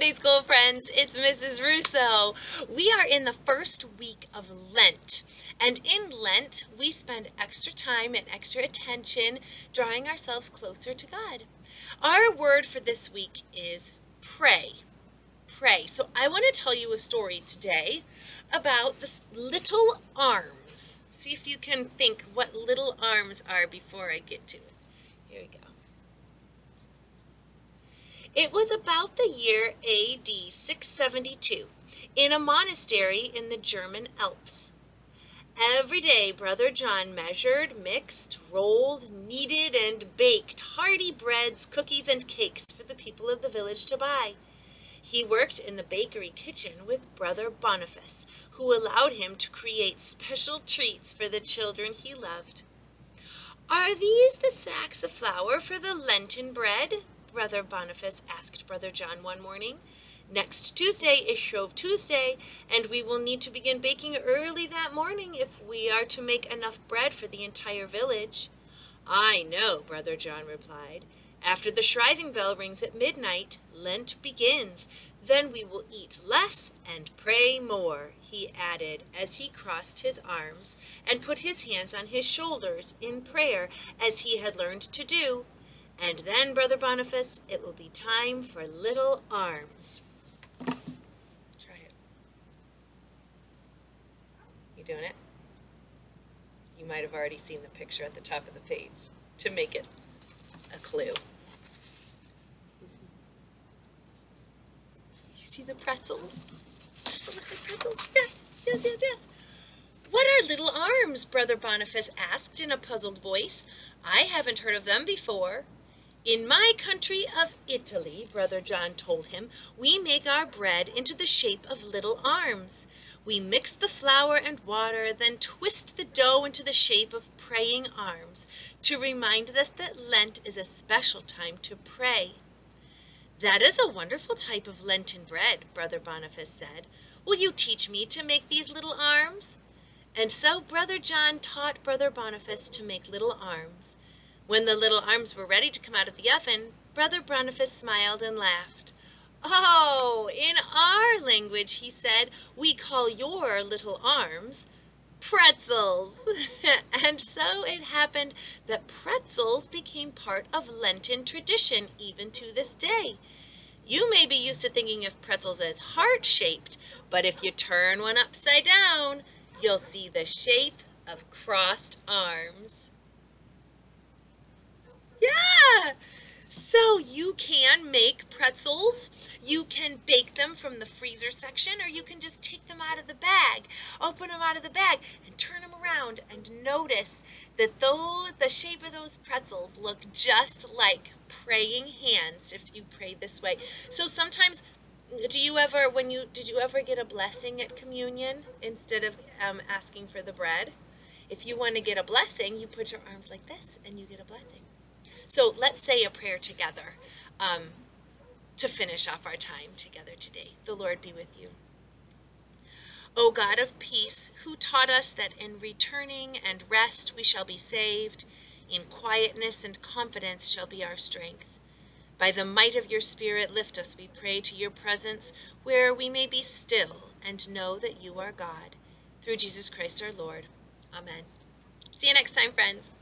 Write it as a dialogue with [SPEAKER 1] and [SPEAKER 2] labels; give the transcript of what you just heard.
[SPEAKER 1] Sunday School friends. It's Mrs. Russo. We are in the first week of Lent. And in Lent, we spend extra time and extra attention drawing ourselves closer to God. Our word for this week is pray. Pray. So I want to tell you a story today about the little arms. See if you can think what little arms are before I get to it. Here we go. It was about the year AD 672 in a monastery in the German Alps. Every day, Brother John measured, mixed, rolled, kneaded, and baked hearty breads, cookies, and cakes for the people of the village to buy. He worked in the bakery kitchen with Brother Boniface, who allowed him to create special treats for the children he loved. Are these the sacks of flour for the Lenten bread? Brother Boniface asked Brother John one morning. Next Tuesday is Shrove Tuesday, and we will need to begin baking early that morning if we are to make enough bread for the entire village. I know, Brother John replied. After the shriving bell rings at midnight, Lent begins. Then we will eat less and pray more, he added as he crossed his arms and put his hands on his shoulders in prayer as he had learned to do. And then, Brother Boniface, it will be time for little arms. Try it. You doing it? You might have already seen the picture at the top of the page to make it a clue. You see the pretzels? Pretzels? Yes, yes, yes, yes. What are little arms? Brother Boniface asked in a puzzled voice. I haven't heard of them before. In my country of Italy, Brother John told him, we make our bread into the shape of little arms. We mix the flour and water, then twist the dough into the shape of praying arms to remind us that Lent is a special time to pray. That is a wonderful type of Lenten bread, Brother Boniface said. Will you teach me to make these little arms? And so Brother John taught Brother Boniface to make little arms. When the little arms were ready to come out of the oven, Brother Boniface smiled and laughed. Oh, in our language, he said, we call your little arms pretzels. and so it happened that pretzels became part of Lenten tradition even to this day. You may be used to thinking of pretzels as heart-shaped, but if you turn one upside down, you'll see the shape of crossed arms. So you can make pretzels, you can bake them from the freezer section, or you can just take them out of the bag, open them out of the bag, and turn them around and notice that those, the shape of those pretzels look just like praying hands if you pray this way. So sometimes do you ever when you did you ever get a blessing at communion instead of um, asking for the bread? If you want to get a blessing you put your arms like this and you get a blessing so let's say a prayer together um, to finish off our time together today. The Lord be with you. O God of peace, who taught us that in returning and rest we shall be saved, in quietness and confidence shall be our strength. By the might of your Spirit, lift us, we pray, to your presence, where we may be still and know that you are God. Through Jesus Christ our Lord. Amen. See you next time, friends.